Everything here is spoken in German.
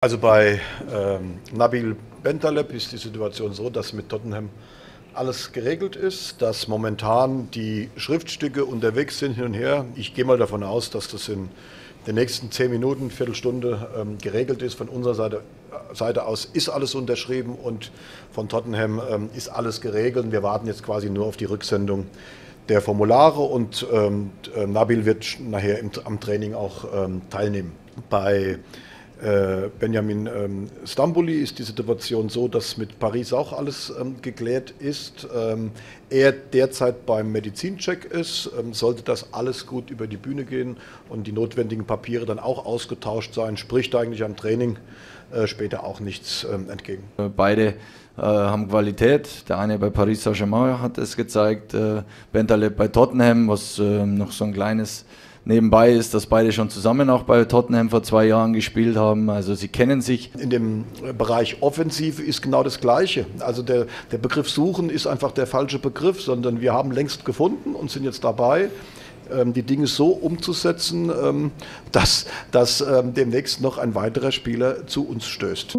Also bei ähm, Nabil Bentaleb ist die Situation so, dass mit Tottenham alles geregelt ist, dass momentan die Schriftstücke unterwegs sind hin und her. Ich gehe mal davon aus, dass das in den nächsten zehn Minuten, Viertelstunde ähm, geregelt ist. Von unserer Seite, Seite, aus ist alles unterschrieben und von Tottenham ähm, ist alles geregelt. Wir warten jetzt quasi nur auf die Rücksendung der Formulare und ähm, Nabil wird nachher im, am Training auch ähm, teilnehmen. Bei äh, Benjamin ähm, Stambuli ist die Situation so, dass mit Paris auch alles ähm, geklärt ist. Ähm, er derzeit beim Medizincheck ist, ähm, sollte das alles gut über die Bühne gehen und die notwendigen Papiere dann auch ausgetauscht sein, spricht eigentlich am Training äh, später auch nichts ähm, entgegen. Beide äh, haben Qualität. Der eine bei Paris Saint-Germain hat es gezeigt, äh, Bentaleb bei Tottenham, was ähm, noch so ein kleines nebenbei ist, dass beide schon zusammen auch bei Tottenham vor zwei Jahren gespielt haben. Also sie kennen sich. In dem Bereich Offensive ist genau das Gleiche. Also der, der Begriff Suchen ist einfach der falsche Begriff, sondern wir haben längst gefunden und sind jetzt dabei, die Dinge so umzusetzen, ähm, dass, dass ähm, demnächst noch ein weiterer Spieler zu uns stößt.